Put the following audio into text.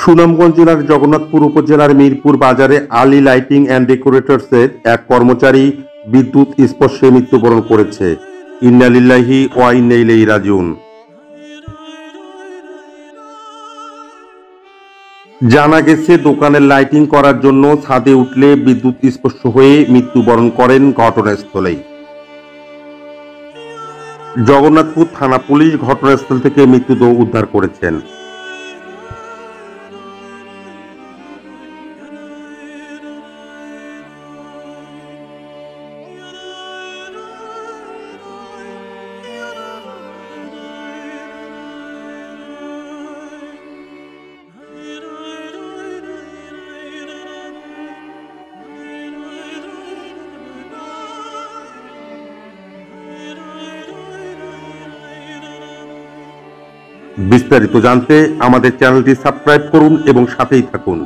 সুনামগঞ্জ জেলার জগন্নাথপুর উপজেলার মিরপুর বাজারে আলী লাইটিং অ্যান্ড ডেকোরেটরসের এক কর্মচারী বিদ্যুৎ স্পর্শে মৃত্যুবরণ করেছে। ইন্নালিল্লাহি ওয়াইনাইলেই রাজিউন। জানা গেছে, দোকানের লাইটিং করার জন্য ছাদে উঠলে বিদ্যুৎ স্পর্শ হয়ে মৃত্যুবরণ করেন ঘটনাস্থলেই। জগন্নাথপুর থানা পুলিশ ঘটনাস্থল থেকে মৃত্যুদেহ উদ্ধার করেছেন। বিস্তারিত জানতে আমাদের চ্যানেলটি সাবস্ক্রাইব করুন এবং সাথেই থাকুন।